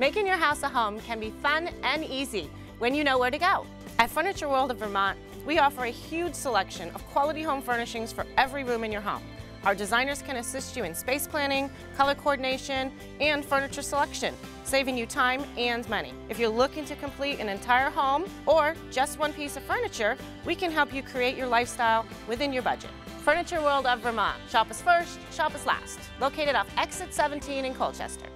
Making your house a home can be fun and easy when you know where to go. At Furniture World of Vermont, we offer a huge selection of quality home furnishings for every room in your home. Our designers can assist you in space planning, color coordination, and furniture selection, saving you time and money. If you're looking to complete an entire home or just one piece of furniture, we can help you create your lifestyle within your budget. Furniture World of Vermont. Shop us first, shop us last. Located off Exit 17 in Colchester.